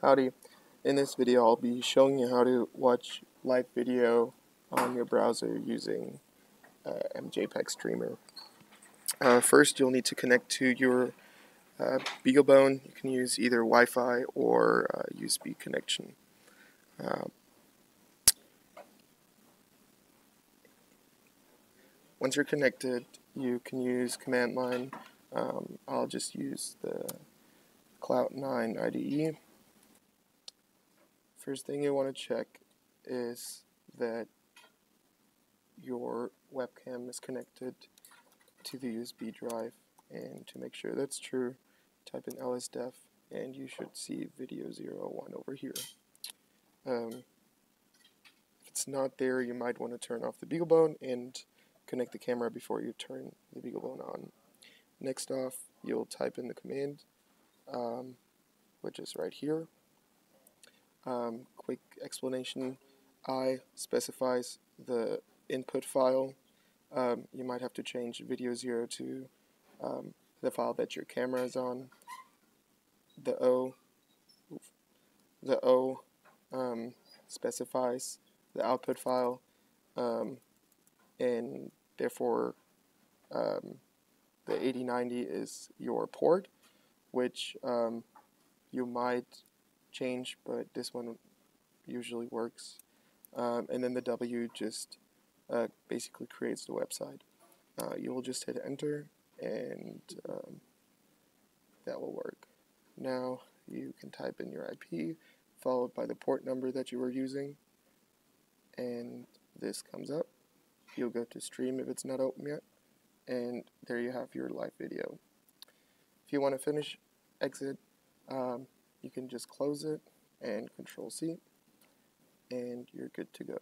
Howdy. In this video I'll be showing you how to watch live video on your browser using uh, MJPEG Streamer. Uh, first you'll need to connect to your uh, BeagleBone. You can use either Wi-Fi or USB uh, connection. Uh, once you're connected you can use command line. Um, I'll just use the Cloud9 IDE First thing you want to check is that your webcam is connected to the USB drive and to make sure that's true type in ls /dev and you should see video 01 over here. Um, if it's not there you might want to turn off the BeagleBone and connect the camera before you turn the BeagleBone on. Next off you'll type in the command um, which is right here um, quick explanation. I specifies the input file. Um, you might have to change video 0 to um, the file that your camera is on. The O, the O um, specifies the output file, um, and therefore um, the 8090 is your port, which you might change, but this one usually works. Um, and then the W just uh, basically creates the website. Uh, you will just hit enter and um, that will work. Now you can type in your IP followed by the port number that you were using and this comes up. You'll go to stream if it's not open yet and there you have your live video. If you want to finish, exit. Um, you can just close it and control C and you're good to go.